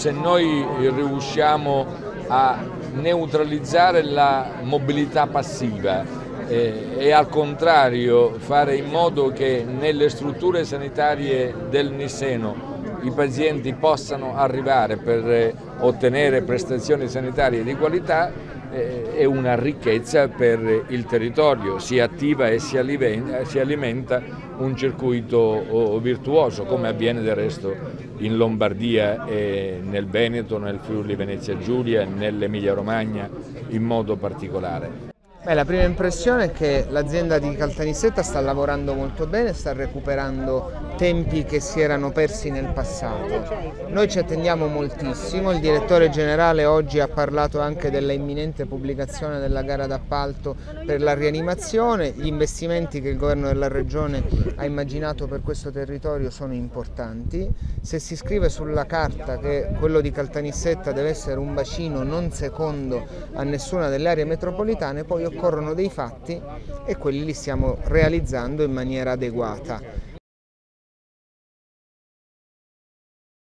se noi riusciamo a neutralizzare la mobilità passiva eh, e al contrario fare in modo che nelle strutture sanitarie del Nisseno i pazienti possano arrivare per ottenere prestazioni sanitarie di qualità eh, è una ricchezza per il territorio, si attiva e si alimenta, un circuito virtuoso come avviene del resto in Lombardia e nel Veneto, nel Friuli Venezia Giulia, nell'Emilia Romagna in modo particolare. Beh, la prima impressione è che l'azienda di Caltanissetta sta lavorando molto bene, sta recuperando tempi che si erano persi nel passato. Noi ci attendiamo moltissimo, il direttore generale oggi ha parlato anche della imminente pubblicazione della gara d'appalto per la rianimazione, gli investimenti che il governo della regione ha immaginato per questo territorio sono importanti, se si scrive sulla carta che quello di Caltanissetta deve essere un bacino non secondo a nessuna delle aree metropolitane, poi occorrono dei fatti e quelli li stiamo realizzando in maniera adeguata.